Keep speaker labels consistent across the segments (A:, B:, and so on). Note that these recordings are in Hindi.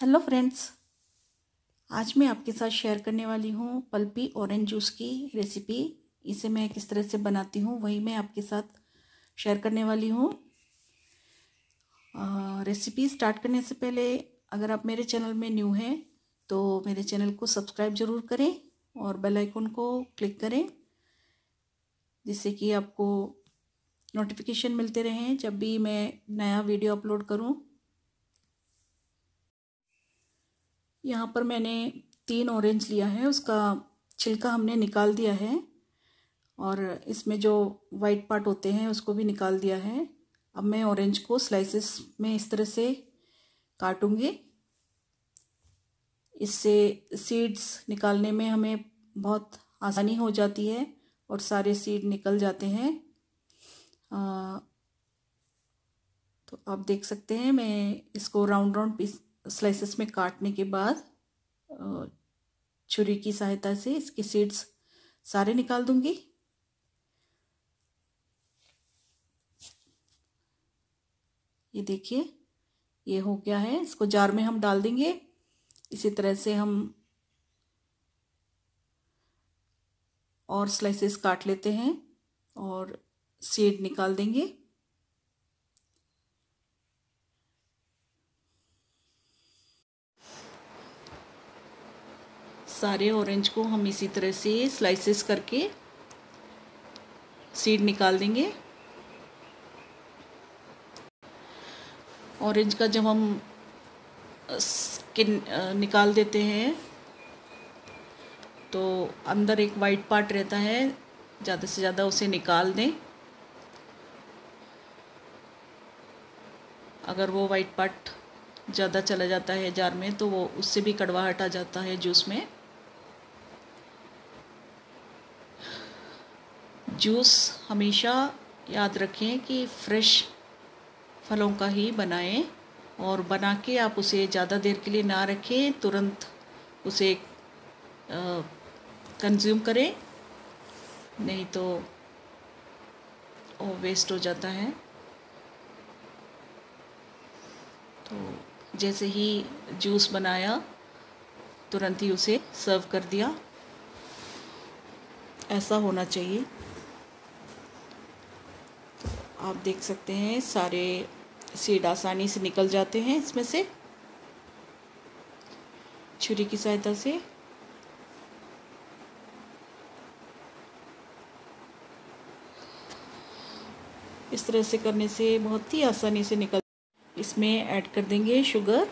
A: हेलो फ्रेंड्स आज मैं आपके साथ शेयर करने वाली हूँ पल्पी ऑरेंज जूस की रेसिपी इसे मैं किस तरह से बनाती हूँ, वही मैं आपके साथ शेयर करने वाली हूँ। रेसिपी स्टार्ट करने से पहले, अगर आप मेरे चैनल में न्यू हैं तो मेरे चैनल को सब्सक्राइब ज़रूर करें और बेल आइकन को क्लिक करें, जिससे कि आपको नोटिफिकेशन मिलते रहें जब भी मैं नया वीडियो अपलोड करूँ। यहाँ पर मैंने तीन ऑरेंज लिया है उसका छिलका हमने निकाल दिया है और इसमें जो वाइट पार्ट होते हैं उसको भी निकाल दिया है। अब मैं ऑरेंज को स्लाइसेस में इस तरह से काटूँगी। इससे सीड्स निकालने में हमें बहुत आसानी हो जाती है और सारे सीड निकल जाते हैं। आ, तो आप देख सकते हैं मैं इसको राउंड राउंड पीस स्लाइसेस में काटने के बाद छुरी की सहायता से इसके सीड्स सारे निकाल दूँगी। ये देखिए, ये हो गया है। इसको जार में हम डाल देंगे। इसी तरह से हम और स्लाइसेस काट लेते हैं और सीड निकाल देंगे। सारे ऑरेंज को हम इसी तरह से स्लाइसेस करके सीड निकाल देंगे। ऑरेंज का जब हम स्किन निकाल देते हैं तो अंदर एक वाइट पार्ट रहता है, ज़्यादा से ज़्यादा उसे निकाल दें। अगर वो वाइट पार्ट ज़्यादा चला जाता है जार में तो वो उससे भी कड़वाहट आ जाता है जूस में। जूस हमेशा याद रखें कि फ्रेश फलों का ही बनाएँ और बना के आप उसे ज़्यादा देर के लिए ना रखें, तुरंत उसे कंज्यूम करें। नहीं तो वो वेस्ट हो जाता है। तो जैसे ही जूस बनाया, तुरंत ही उसे सर्व कर दिया। ऐसा होना चाहिए। आप देख सकते हैं, सारे सीड आसानी से निकल जाते हैं इसमें से। छुरी की सहायता से। इस तरह से करने से बहुत ही आसानी से निकल, इसमें ऐड कर देंगे शुगर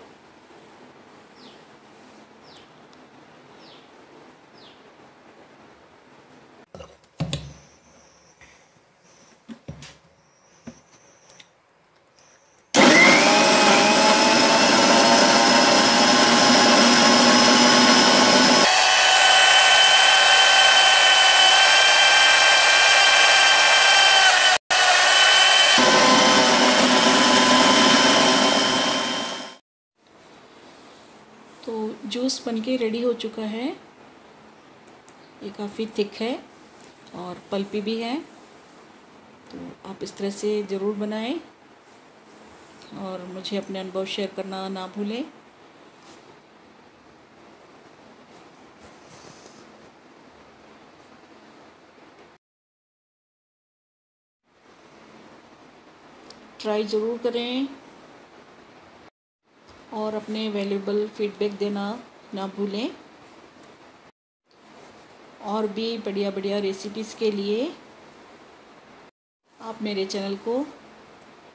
A: तो जूस बनके रेडी हो चुका है। ये काफ़ी थिक है और पल्पी भी है। तो आप इस तरह से ज़रूर बनाएँ और मुझे अपने अनुभव शेयर करना ना भूलें। ट्राई ज़रूर करें। और अपने वैल्यूबल फीडबैक देना ना भूलें। और भी बढ़िया बढ़िया रेसिपीज़ के लिए आप मेरे चैनल को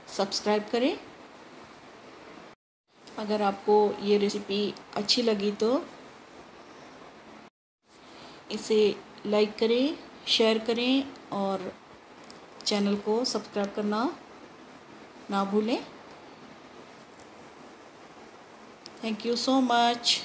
A: सब्सक्राइब करें। अगर आपको ये रेसिपी अच्छी लगी तो इसे लाइक करें शेयर करें और चैनल को सब्सक्राइब करना ना भूलें। Thank you so much.